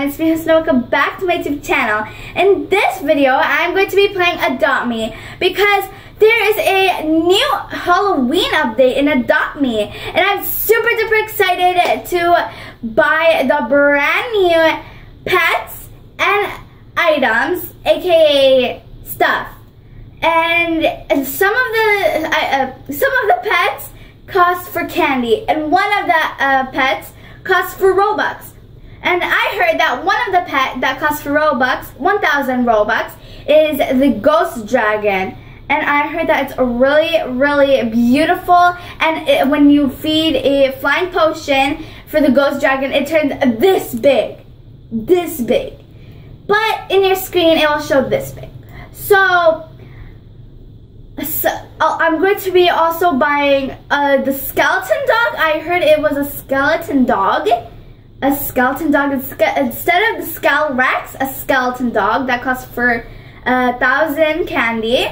everyone, it's me Husna. Welcome back to my YouTube channel. In this video, I'm going to be playing Adopt Me because there is a new Halloween update in Adopt Me and I'm super duper excited to buy the brand new pets and items, aka stuff. And some of the uh, some of the pets cost for candy and one of the uh, pets costs for Robux. And I heard that one of the pet that costs Robux, 1,000 Robux, is the Ghost Dragon. And I heard that it's really, really beautiful. And it, when you feed a flying potion for the Ghost Dragon, it turns this big. This big. But in your screen, it will show this big. So, so I'm going to be also buying uh, the skeleton dog. I heard it was a skeleton dog a skeleton dog instead of the Skull Rex, a skeleton dog that costs for a thousand candy,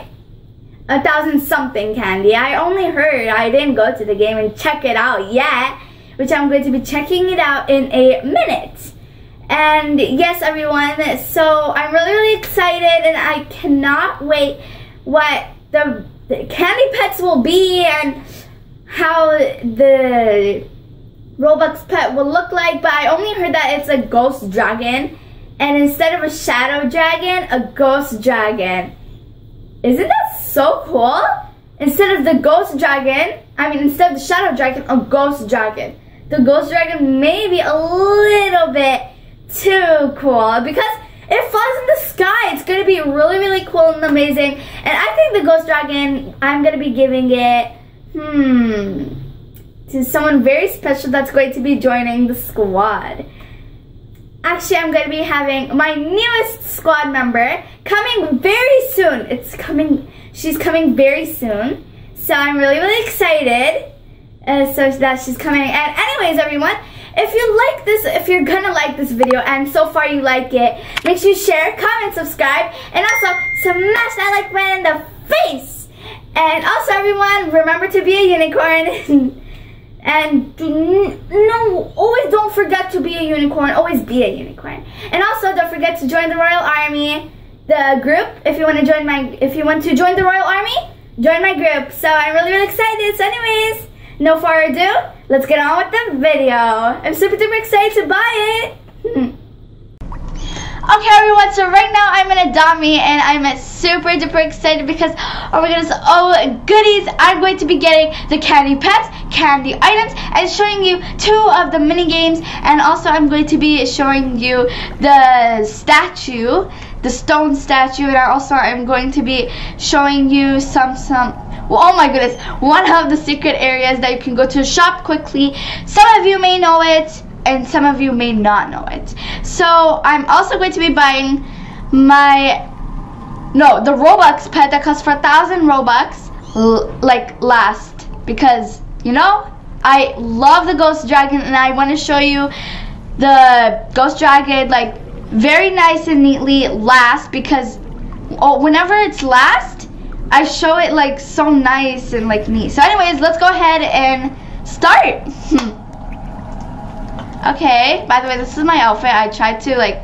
a thousand something candy. I only heard, I didn't go to the game and check it out yet, which I'm going to be checking it out in a minute. And yes, everyone, so I'm really, really excited and I cannot wait what the, the candy pets will be and how the Robux pet will look like, but I only heard that it's a ghost dragon. And instead of a shadow dragon, a ghost dragon. Isn't that so cool? Instead of the ghost dragon, I mean, instead of the shadow dragon, a ghost dragon. The ghost dragon may be a little bit too cool because it flies in the sky. It's going to be really, really cool and amazing. And I think the ghost dragon, I'm going to be giving it, hmm, to someone very special that's going to be joining the squad. Actually, I'm going to be having my newest squad member coming very soon. It's coming, she's coming very soon. So I'm really, really excited. Uh, so that she's coming. And anyways, everyone, if you like this, if you're gonna like this video, and so far you like it, make sure you share, comment, subscribe, and also smash that like button in the face. And also, everyone, remember to be a unicorn. And do, no, always don't forget to be a unicorn. Always be a unicorn. And also don't forget to join the Royal Army, the group. If you want to join my, if you want to join the Royal Army, join my group. So I'm really, really excited. So anyways, no further ado, let's get on with the video. I'm super duper excited to buy it. Hmm. Okay everyone, so right now I'm in Me and I'm super duper excited because oh my goodness, oh goodies, I'm going to be getting the candy pets, candy items, and showing you two of the mini games and also I'm going to be showing you the statue, the stone statue, and I also I'm going to be showing you some some well, oh my goodness, one of the secret areas that you can go to shop quickly. Some of you may know it, and some of you may not know it. So I'm also going to be buying my, no, the Robux pet that costs for a thousand Robux, like last, because, you know, I love the Ghost Dragon and I want to show you the Ghost Dragon, like, very nice and neatly last because oh, whenever it's last, I show it like so nice and like neat. So anyways, let's go ahead and start. Okay, by the way, this is my outfit. I tried to like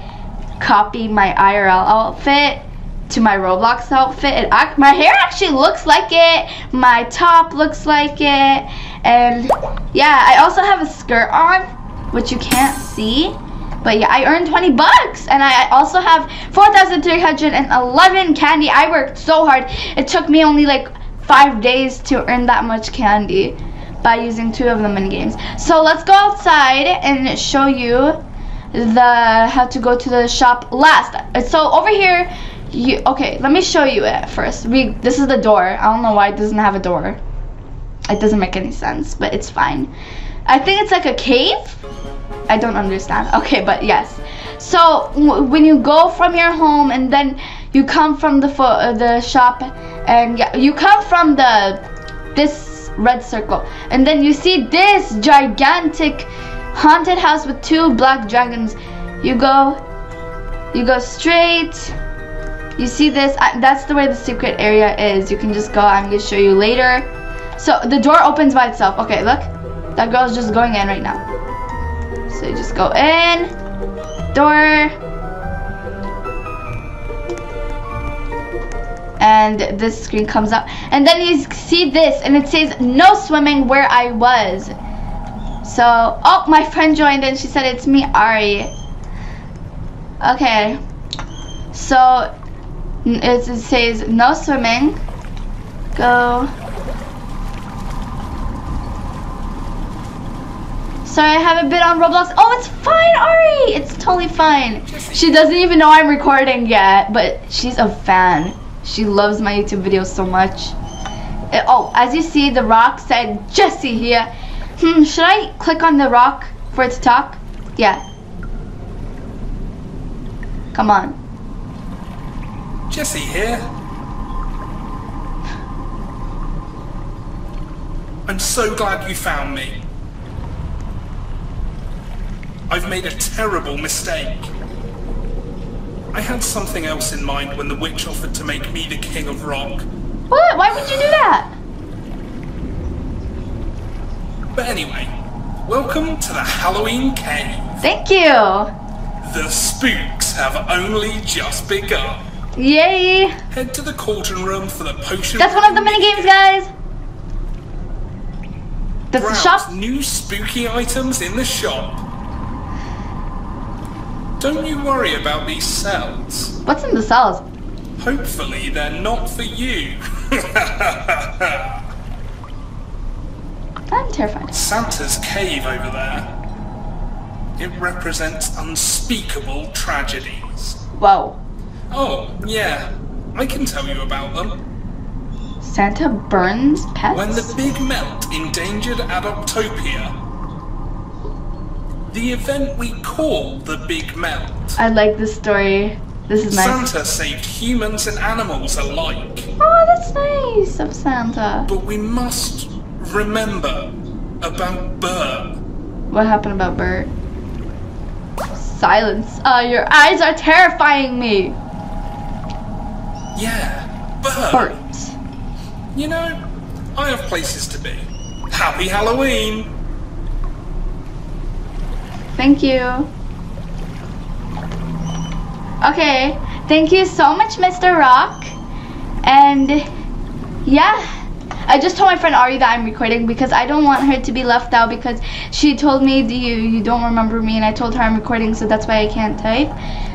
copy my IRL outfit to my Roblox outfit. It, my hair actually looks like it. My top looks like it. And yeah, I also have a skirt on, which you can't see. But yeah, I earned 20 bucks. And I also have 4,311 candy. I worked so hard. It took me only like five days to earn that much candy by using two of the mini games. So let's go outside and show you the how to go to the shop last. So over here, you okay? Let me show you it first. We this is the door. I don't know why it doesn't have a door. It doesn't make any sense, but it's fine. I think it's like a cave. I don't understand. Okay, but yes. So when you go from your home and then you come from the uh, the shop and yeah, you come from the this red circle. And then you see this gigantic haunted house with two black dragons. You go, you go straight. You see this? that's the way the secret area is. You can just go. I'm gonna show you later. So the door opens by itself. Okay, look. That girl's just going in right now. So you just go in. door. And this screen comes up. And then you see this and it says no swimming where I was. So, oh, my friend joined and she said it's me, Ari. Okay. So, it, says no swimming. Go. Sorry, I haven't been on Roblox. Oh, it's fine, Ari. It's totally fine. She doesn't even know I'm recording yet, but she's a fan. She loves my YouTube videos so much. It, uh, oh, as you see, the rock said Jesse here. Hmm, should I click on the rock for it to talk? Yeah. Come on. Jesse here. I'm so glad you found me. I've made a terrible mistake. I had something else in mind when the witch offered to make me the king of rock. What? Why would you do that? But anyway, welcome to the Halloween Cave. Thank you. The spooks have only just begun. Yay! Head to the cauldron room for the potion. That's one of the mini games, guys. That's the shop. new spooky items in the shop. Don't you worry about these cells. What's in the cells? Hopefully they're not for you. I'm terrified. Santa's cave over there. It represents unspeakable tragedies. Whoa. Oh, yeah. I can tell you about them. Santa burns pets? When the big melt endangered Adoptopia, the event we call the Big Melt. I like this story. This is nice. Santa saved humans and animals alike. Oh, that's nice of Santa. But we must remember about Bert. What happened about Bert? Silence. Uh, your eyes are terrifying me. Yeah, Bert. Bert. You know, I have places to be. Happy Halloween! Thank you. Okay, thank you so much, Mr. Rock. And yeah, I just told my friend Ari that I'm recording because I don't want her to be left out because she told me you you don't remember me and I told her I'm recording so that's why I can't type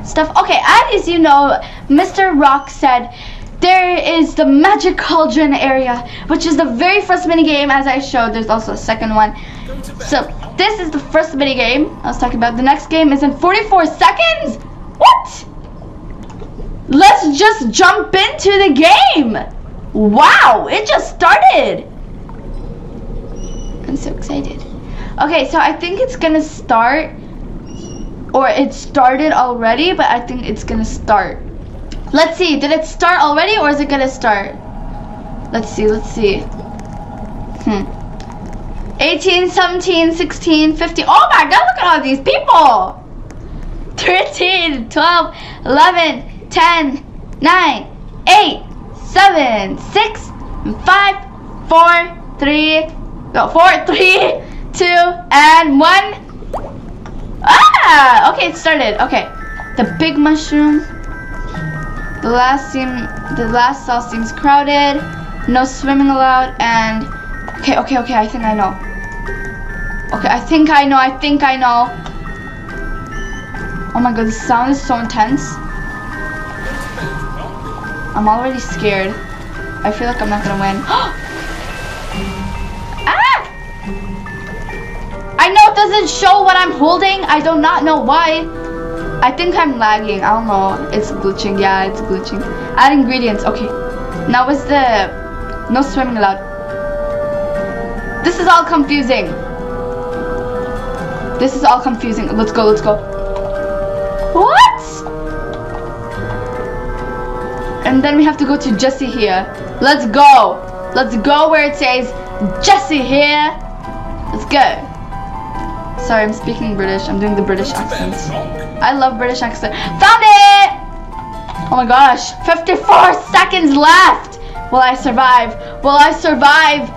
stuff. Okay, as you know, Mr. Rock said there is the magic cauldron area, which is the very first mini game as I showed. There's also a second one. So this is the first mini game I was talking about. The next game is in 44 seconds? What? Let's just jump into the game. Wow, it just started. I'm so excited. Okay, so I think it's gonna start or it started already, but I think it's gonna start. Let's see, did it start already or is it gonna start? Let's see, let's see. Hmm. 18, 17, 16, 15. Oh my god, look at all these people! 13, 12, 11, 10, 9, 8, 7, 6, 5, 4, 3, no, 4, 3, 2, and 1. Ah! Okay, it started. Okay. The big mushroom. The last seem the last cell seems crowded. No swimming allowed and okay, okay, okay, I think I know. Okay, I think I know, I think I know. Oh my god, the sound is so intense. I'm already scared. I feel like I'm not gonna win. ah! I know it doesn't show what I'm holding. I do not know why. I think I'm lagging. I don't know. It's glitching. Yeah, it's glitching. Add ingredients. Okay. Now what's the... No swimming allowed. This is all confusing. This is all confusing. Let's go, let's go. What? And then we have to go to Jesse here. Let's go. Let's go where it says Jesse here. Let's go. Sorry, I'm speaking British. I'm doing the British accent. I love British accent. Found it! Oh my gosh. 54 seconds left. Will I survive? Will I survive?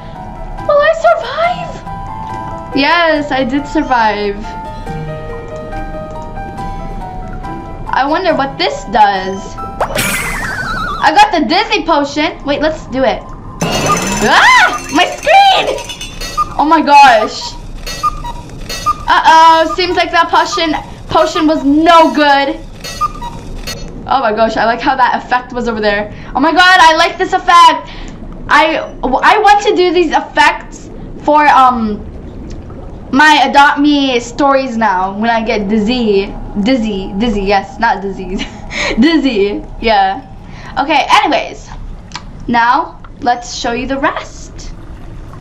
Will I survive? Yes, I did survive. I wonder what this does. I got the Disney potion. Wait, let's do it. Ah! My screen! Oh my gosh. Uh-oh, seems like that potion potion was no good. Oh my gosh, I like how that effect was over there. Oh my god, I like this effect. I I want to do these effects for um my adopt me stories now when I get dizzy. Dizzy, dizzy, yes, not disease. dizzy, yeah. Okay, anyways. Now, let's show you the rest.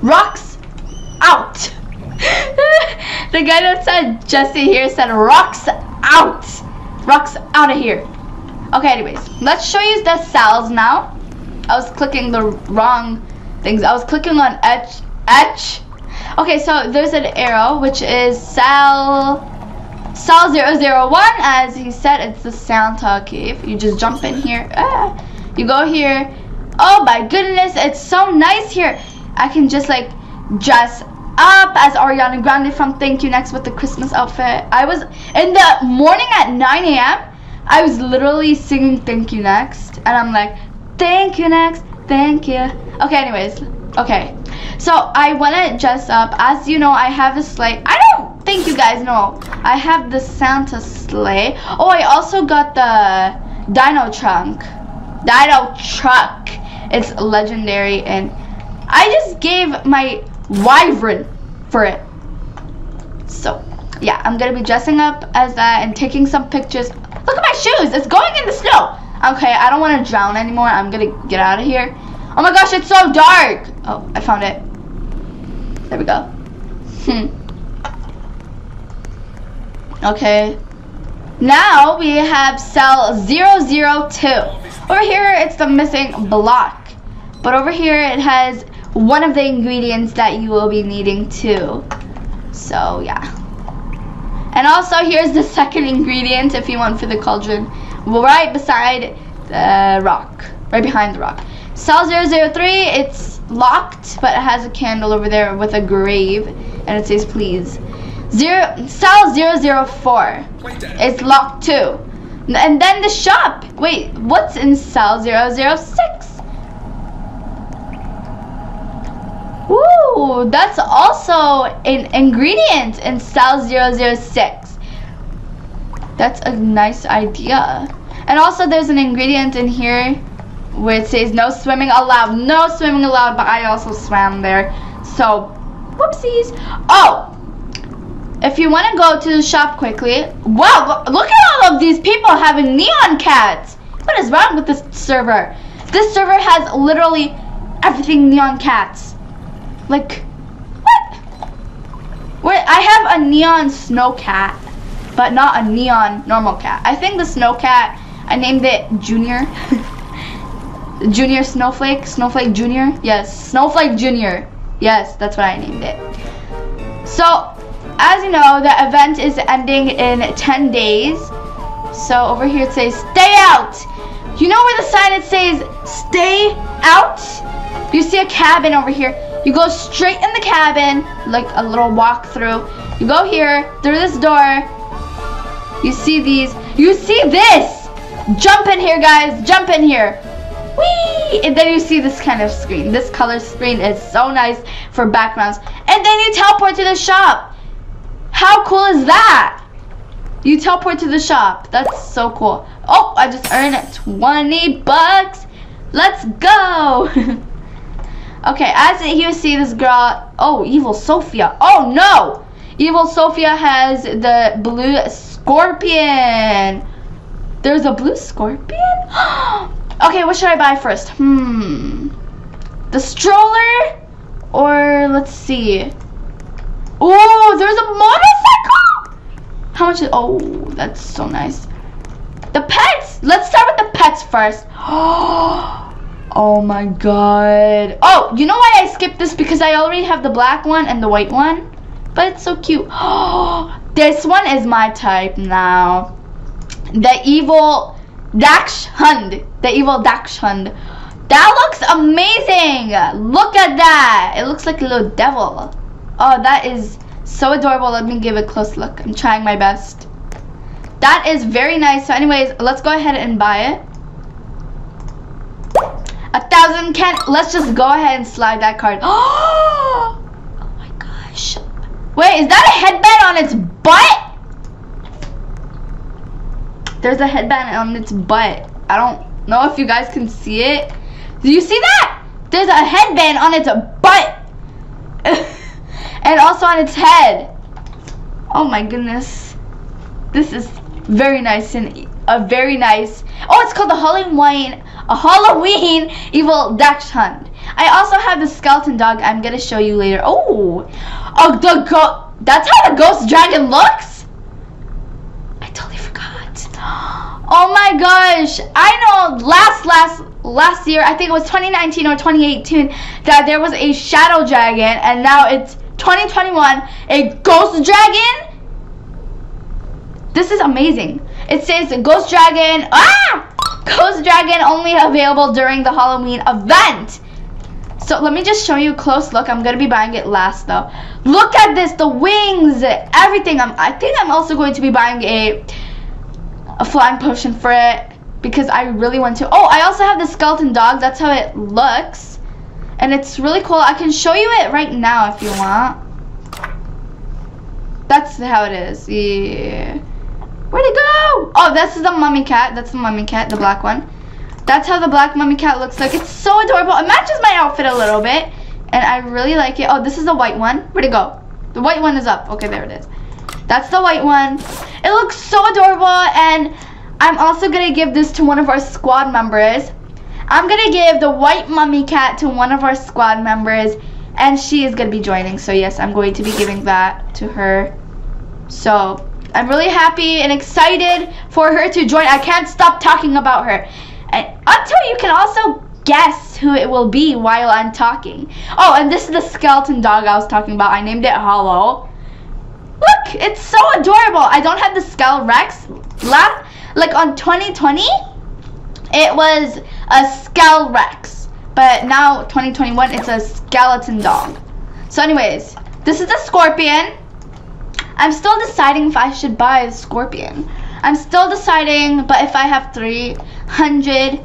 Rocks out. the guy said Jesse here said rocks out. Rocks out of here. Okay, anyways, let's show you the cells now. I was clicking the wrong things. I was clicking on etch, etch. Okay, so there's an arrow, which is cell, cell 001. As he said, it's the Santa cave. You just jump in here. Ah, you go here. Oh my goodness, it's so nice here. I can just like dress up as Ariana Grande from Thank You Next with the Christmas outfit. I was in the morning at 9 a.m. I was literally singing Thank You Next, and I'm like, Thank You Next, thank you. Okay, anyways, okay. So I want to dress up. As you know, I have a sleigh. I don't think you guys know. I have the Santa sleigh. Oh, I also got the Dino trunk. Dino truck. It's legendary, and I just gave my wyvern for it. So, yeah, I'm gonna be dressing up as that and taking some pictures. Look at my shoes. It's going in the snow. Okay, I don't want to drown anymore. I'm to get out of here. Oh my gosh, it's so dark. Oh, I found it. There we go. Hmm. Okay. Now we have cell 002. Over here, it's the missing block. But over here, it has one of the ingredients that you will be needing too. So, yeah. And also here's the second ingredient if you want for the cauldron. Right beside the rock. Right behind the rock. Cell 003, it's locked, but it has a candle over there with a grave. And it says please. Zero, cell 004. It's locked too. And then the shop. Wait, what's in cell 006? That's also an ingredient in cell 006. That's a nice idea. And also there's an ingredient in here it says no swimming allowed. No swimming allowed, but I also swam there. So, whoopsies. Oh, if you want to go to the shop quickly, wow, look at all of these people having neon cats. What is wrong with this server? This server has literally everything neon cats. Like, what? Wait, I have a neon snow cat, but not a neon normal cat. I think the snow cat, I named it Junior. Junior Snowflake, Snowflake Junior. Yes, Snowflake Junior. Yes, that's what I named it. So, as you know, the event is ending in 10 days. So over here it says, stay out. You know where the sign it says, stay out? You see a cabin over here. You go straight in the cabin, like a little walkthrough. You go here, through this door. You see these. You see this. Jump in here, guys. Jump in here. Whee! And then you see this kind of screen. This color screen is so nice for backgrounds. And then you teleport to the shop. How cool is that? You teleport to the shop. That's so cool. Oh, I just earned 20 bucks. Let's go. Okay, as you see this girl, oh, Evil Sophia. Oh no! Evil Sophia has the blue scorpion. There's a blue scorpion? okay, what should I buy first? Hmm. The stroller? Or, let's see. Oh, there's a motorcycle! How much is, oh, that's so nice. The pets! Let's start with the pets first. Oh. Oh my god. Oh, you know why I skipped this? Because I already have the black one and the white one. But it's so cute. This one is my type now. The evil Dachshund. The evil Dachshund. That looks amazing. Look at that. It looks like a little devil. Oh, that is so adorable. Let me give a close look. I'm trying my best. That is very nice. So anyways, let's go ahead and buy it. Thousand can, let's just go ahead and slide that card. Oh my gosh. Wait, is that a headband on its butt? There's a headband on its butt. I don't know if you guys can see it. Do you see that? There's a headband on its butt. and also on its head. Oh my goodness. This is very nice and a very nice. Oh, it's called the Halloween, a Halloween Evil Dachshund. I also have the skeleton dog. I'm gonna show you later. Oh, oh the go. That's how the ghost dragon looks. I totally forgot. Oh my gosh! I know. Last last last year, I think it was 2019 or 2018, that there was a shadow dragon, and now it's 2021, a ghost dragon. This is amazing. It says Ghost Dragon. Ah! Ghost Dragon only available during the Halloween event. So let me just show you a close look. I'm gonna be buying it last though. Look at this, the wings, everything. I'm, I think I'm also going to be buying a a flying potion for it because I really want to. Oh, I also have the skeleton dog. That's how it looks. And it's really cool. I can show you it right now if you want. That's how it is. Yeah. Where'd it go? Oh, this is the mummy cat. That's the mummy cat, the black one. That's how the black mummy cat looks like. It's so adorable. It matches my outfit a little bit. And I really like it. Oh, this is the white one. Where'd it go? The white one is up. Okay, there it is. That's the white one. It looks so adorable. And I'm also going to give this to one of our squad members. I'm going to give the white mummy cat to one of our squad members. And she is going to be joining. So, yes, I'm going to be giving that to her. So, I'm really happy and excited for her to join. I can't stop talking about her. And until you can also guess who it will be while I'm talking. Oh, and this is the skeleton dog I was talking about. I named it Hollow. Look, it's so adorable. I don't have the Skull Rex. Last, like on 2020, it was a Skull Rex. But now, 2021, it's a skeleton dog. So anyways, this is the scorpion. I'm still deciding if I should buy the Scorpion. I'm still deciding, but if I have 300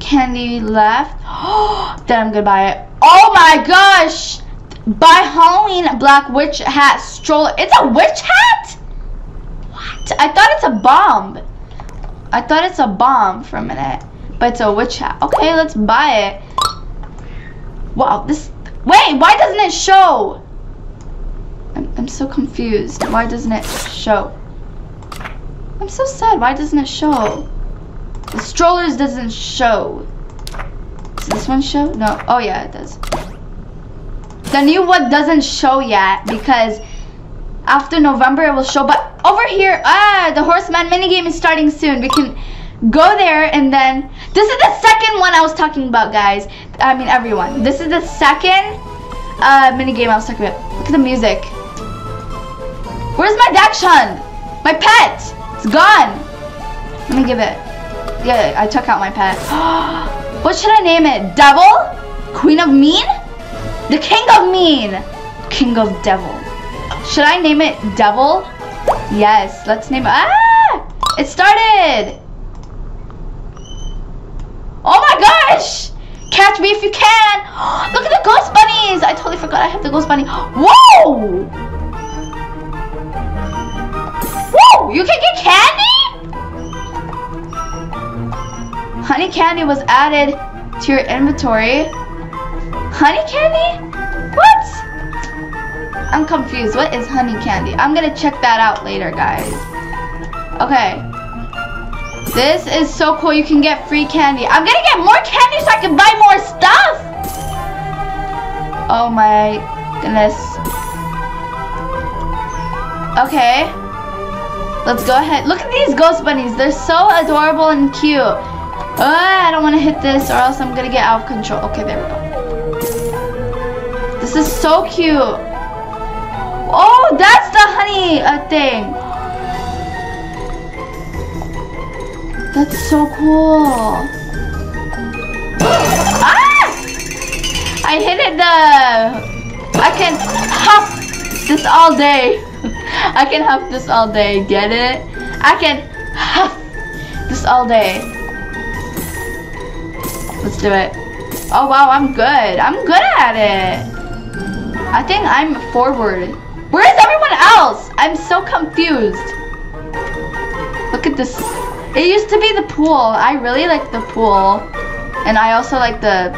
candy left, then I'm gonna buy it. Oh my gosh! Buy Halloween Black Witch Hat stroller. It's a witch hat? What? I thought it's a bomb. I thought it's a bomb for a minute, but it's a witch hat. Okay, let's buy it. Wow, this, wait, why doesn't it show? I'm, I'm so confused. Why doesn't it show? I'm so sad. Why doesn't it show? The strollers doesn't show. Does this one show? No. Oh, yeah, it does. The new one doesn't show yet because after November it will show. But over here, ah, the Horseman minigame is starting soon. We can go there and then... This is the second one I was talking about, guys. I mean, everyone. This is the second uh, minigame I was talking about. Look at the music. Where's my Dachshund? My pet! It's gone! Let me give it. Yeah, I took out my pet. what should I name it? Devil? Queen of Mean? The King of Mean! King of Devil. Should I name it Devil? Yes, let's name it. Ah! It started! Oh my gosh! Catch me if you can! Look at the ghost bunnies! I totally forgot I have the ghost bunny. Whoa! You can get candy? Honey candy was added to your inventory. Honey candy? What? I'm confused. What is honey candy? I'm gonna check that out later, guys. Okay. This is so cool. You can get free candy. I'm gonna get more candy so I can buy more stuff. Oh my goodness. Okay. Let's go ahead. Look at these ghost bunnies. They're so adorable and cute. Uh, I don't want to hit this or else I'm going to get out of control. Okay, there we go. This is so cute. Oh, that's the honey uh, thing. That's so cool. Ah! I hit it the... I can hop this all day. I can have this all day. Get it? I can huff this all day. Let's do it. Oh wow, I'm good. I'm good at it. I think I'm forward. Where is everyone else? I'm so confused. Look at this. It used to be the pool. I really like the pool. And I also like the...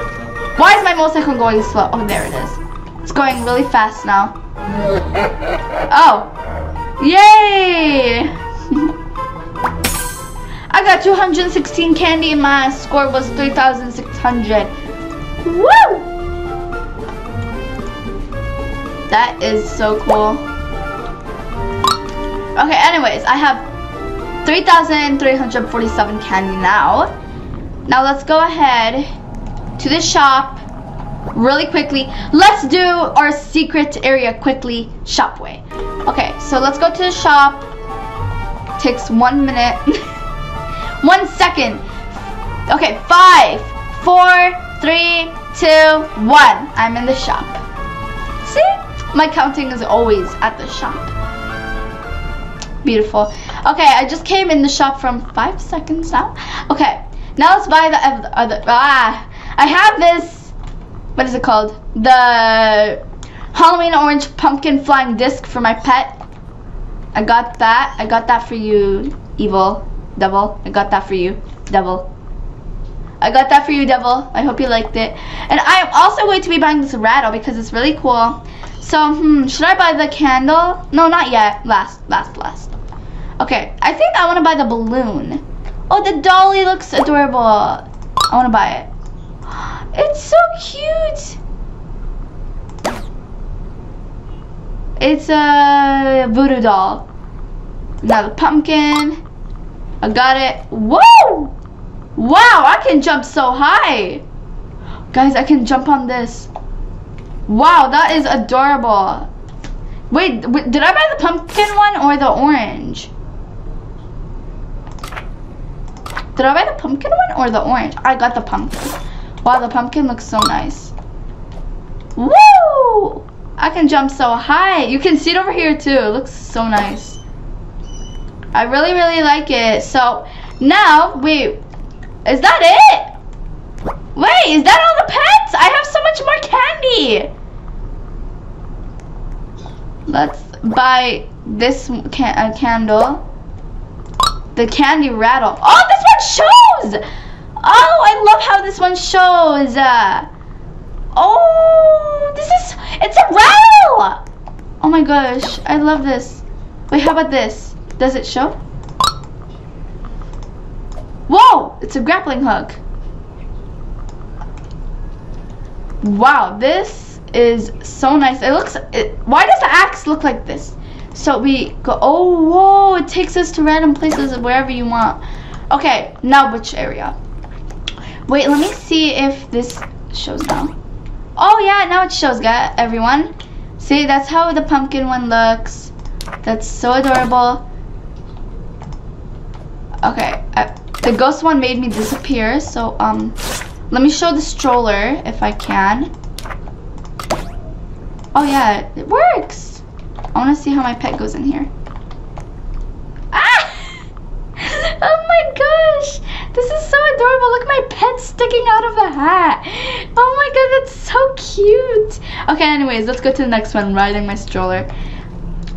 Why is my motorcycle going slow? Oh, there it is. It's going really fast now. Oh. Yay! I got 216 candy and my score was 3,600. Woo! That is so cool. Okay, anyways, I have 3,347 candy now. Now let's go ahead to the shop really quickly. Let's do our secret area quickly shop way. Okay, so let's go to the shop. Takes one minute. one second. Okay, five, four, three, two, one. I'm in the shop. See? My counting is always at the shop. Beautiful. Okay, I just came in the shop from five seconds now. Okay, now let's buy the other. Ah, I have this. What is it called? The Halloween orange pumpkin flying disc for my pet. I got that. I got that for you, evil devil. I got that for you, devil. I got that for you, devil. I hope you liked it. And I am also going to be buying this rattle because it's really cool. So, hmm, should I buy the candle? No, not yet. Last, last, last. Okay, I think I want to buy the balloon. Oh, the dolly looks adorable. I want to buy it. It's so cute. It's a voodoo doll. Now the pumpkin. I got it. Whoa! Wow, I can jump so high. Guys, I can jump on this. Wow, that is adorable. Wait, wait, did I buy the pumpkin one or the orange? Did I buy the pumpkin one or the orange? I got the pumpkin. Wow, the pumpkin looks so nice. Woo! I can jump so high. You can see it over here too. It looks so nice. I really, really like it. So now, wait, is that it? Wait, is that all the pets? I have so much more candy. Let's buy this can candle. The candy rattle. Oh, this one shows! Oh, I love how this one shows. Uh, oh, this is, it's a rattle! Oh my gosh, I love this. Wait, how about this? Does it show? Whoa, it's a grappling hook. Wow, this is so nice. It looks, it, why does the axe look like this? So we go, oh, whoa, it takes us to random places wherever you want. Okay, now which area? Wait, let me see if this shows now. Oh yeah, now it shows, guys, everyone. See, that's how the pumpkin one looks. That's so adorable. Okay, I, the ghost one made me disappear, so um, let me show the stroller if I can. Oh yeah, it works. I want to see how my pet goes in here. Ah! oh my gosh, this is so adorable. Look, at my pet sticking out of the hat. Oh my god, that's so cute. Okay, anyways, let's go to the next one, riding my stroller.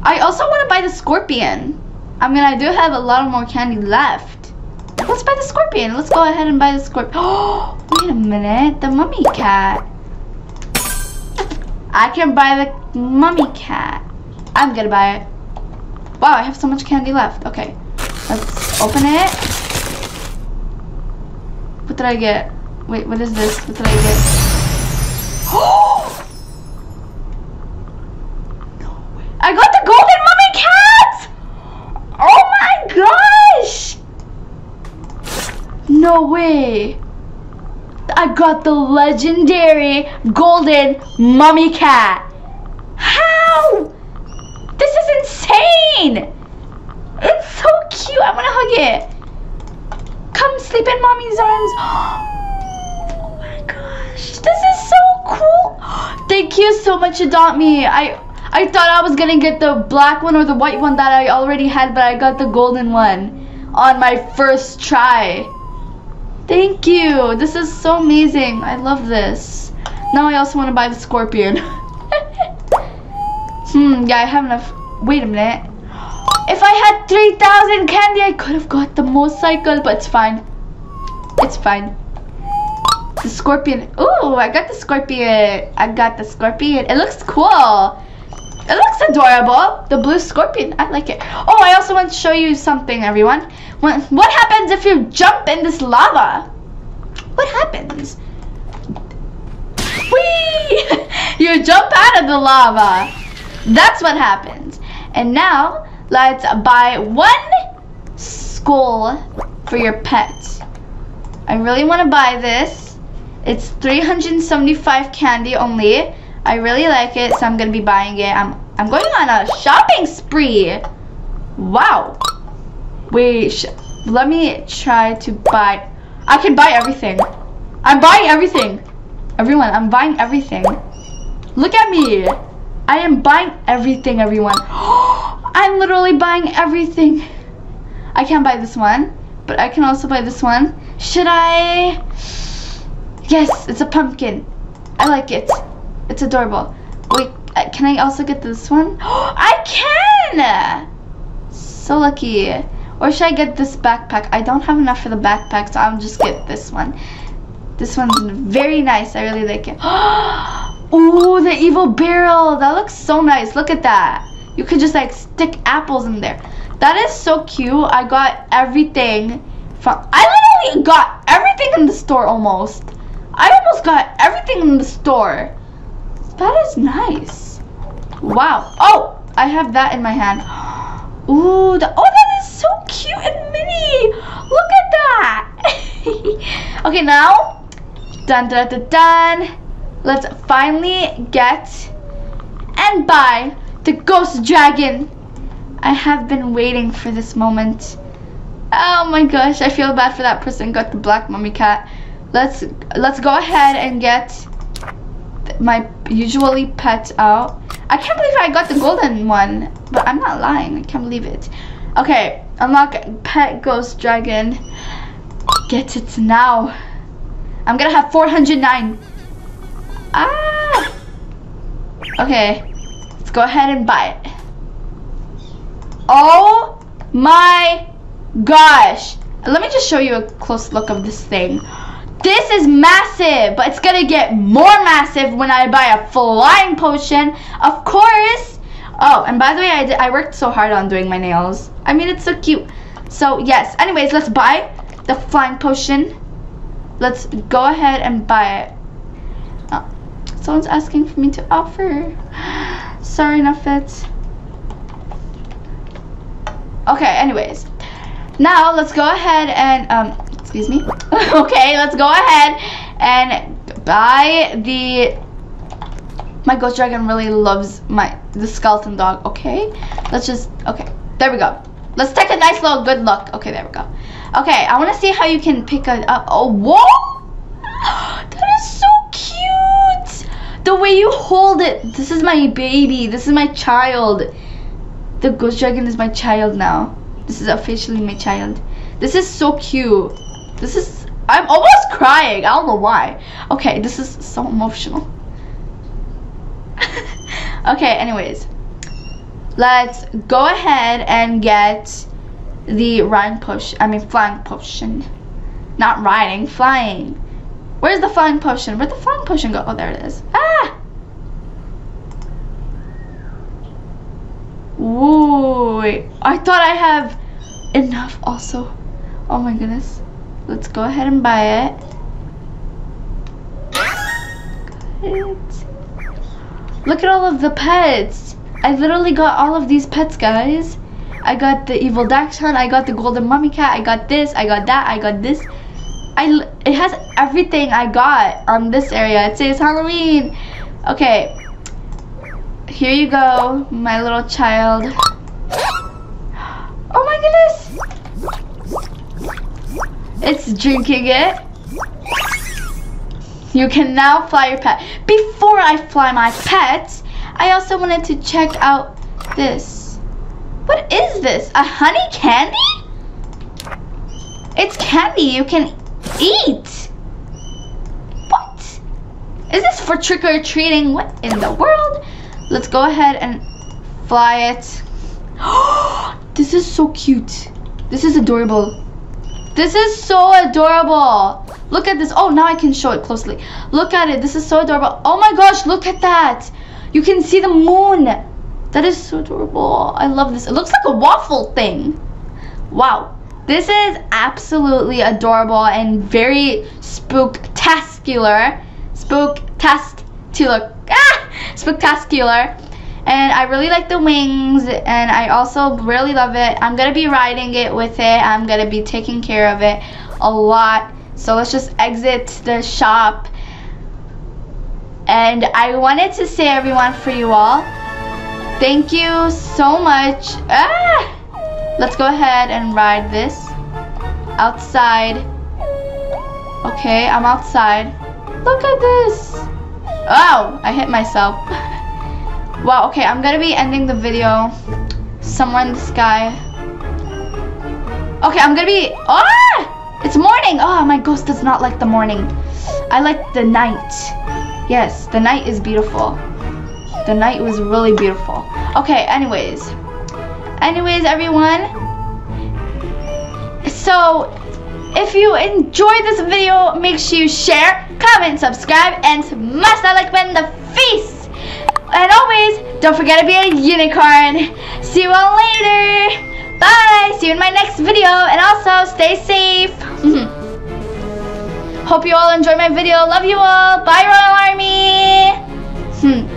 I also want to buy the scorpion. I mean, I do have a lot more candy left. Let's buy the scorpion. Let's go ahead and buy the scorpion. Oh, wait a minute. The mummy cat. I can buy the mummy cat. I'm gonna buy it. Wow, I have so much candy left. Okay, let's open it. What did I get? Wait, what is this? What did I get? Oh! No way. I got the golden mummy cat! Oh my gosh! No way. I got the legendary golden mummy cat. How? This is insane. It's so cute. I want to hug it. Come mommy's arms. Oh my gosh. This is so cool. Thank you so much, Adopt Me. I I thought I was gonna get the black one or the white one that I already had, but I got the golden one on my first try. Thank you. This is so amazing. I love this. Now I also want to buy the scorpion. hmm, yeah, I have enough. Wait a minute. If I had 3,000 candy, I could have got the motorcycle, but it's fine. It's fine. The scorpion. Ooh, I got the scorpion. I got the scorpion. It looks cool. It looks adorable. The blue scorpion. I like it. Oh, I also want to show you something, everyone. What, what happens if you jump in this lava? What happens? Whee! you jump out of the lava. That's what happens. And now, let's buy one skull for your pet. I really want to buy this. It's 375 candy only. I really like it, so I'm gonna be buying it. I'm I'm going on a shopping spree. Wow. Wait, let me try to buy. I can buy everything. I'm buying everything. Everyone, I'm buying everything. Look at me. I am buying everything, everyone. I'm literally buying everything. I can't buy this one, but I can also buy this one. Should I? Yes, it's a pumpkin. I like it. It's adorable. Wait, uh, can I also get this one? I can! So lucky. Or should I get this backpack? I don't have enough for the backpack, so I'll just get this one. This one's very nice. I really like it. Oh, the evil barrel. That looks so nice. Look at that. You could just like stick apples in there. That is so cute. I got everything from... I literally got everything in the store almost. I almost got everything in the store. That is nice. Wow. Oh, I have that in my hand. Ooh, the, oh, that is so cute and mini. Look at that. okay, now, dun dun dun dun. Let's finally get and buy the ghost dragon. I have been waiting for this moment. Oh my gosh, I feel bad for that person got the black mummy cat. Let's let's go ahead and get my usually pet out. I can't believe I got the golden one, but I'm not lying. I can't believe it. Okay, unlock pet ghost dragon. Get it now. I'm gonna have 409. Ah! Okay, let's go ahead and buy it. Oh my gosh. Let me just show you a close look of this thing. This is massive, but it's gonna get more massive when I buy a flying potion, of course. Oh, and by the way, I, did, I worked so hard on doing my nails. I mean, it's so cute. So, yes. Anyways, let's buy the flying potion. Let's go ahead and buy it. Oh, someone's asking for me to offer. Sorry, Nuffet. Okay, anyways. Now, let's go ahead and, um, excuse me. okay, let's go ahead and buy the my ghost dragon really loves my the skeleton dog. Okay let's just okay there we go. Let's take a nice little good look. Okay there we go. Okay i want to see how you can pick it up. Oh whoa! That is so cute! The way you hold it. This is my baby. This is my child the ghost dragon is my child now this is officially my child this is so cute this is, I'm almost crying. I don't know why. Okay, this is so emotional. okay, anyways. Let's go ahead and get the riding potion. I mean, flying potion. Not riding, flying. Where's the flying potion? Where'd the flying potion go? Oh, there it is. Ah! Ooh, I thought I have enough also. Oh my goodness. Let's go ahead and buy it. Look at all of the pets. I literally got all of these pets, guys. I got the evil dachshund. I got the golden mummy cat. I got this. I got that. I got this. I it has everything I got on this area. It says Halloween. Okay. Here you go, my little child. Oh my goodness. It's drinking it. You can now fly your pet. Before I fly my pet, I also wanted to check out this. What is this? A honey candy? It's candy you can eat. What? Is this for trick-or-treating? What in the world? Let's go ahead and fly it. this is so cute. This is adorable. This is so adorable. Look at this. Oh, now I can show it closely. Look at it. This is so adorable. Oh my gosh, look at that. You can see the moon. That is so adorable. I love this. It looks like a waffle thing. Wow. This is absolutely adorable and very spooktacular. Spooktacular. Spooktacular. And I really like the wings and I also really love it. I'm to be riding it with it. I'm to be taking care of it a lot. So let's just exit the shop. And I wanted to say everyone for you all, thank you so much. Ah! Let's go ahead and ride this outside. Okay, I'm outside. Look at this. Oh, I hit myself. wow, okay, I'm gonna be ending the video somewhere in the sky. Okay, I'm gonna be, ah! It's morning. Oh, my ghost does not like the morning. I like the night. Yes, the night is beautiful. The night was really beautiful. Okay, anyways. Anyways, everyone. So, if you enjoyed this video, make sure you share, comment, subscribe, and smash that like button the face. And always, don't forget to be a unicorn. See you all later. Bye. See you in my next video. And also, stay safe. Hope you all enjoy my video. Love you all. Bye, Royal Army.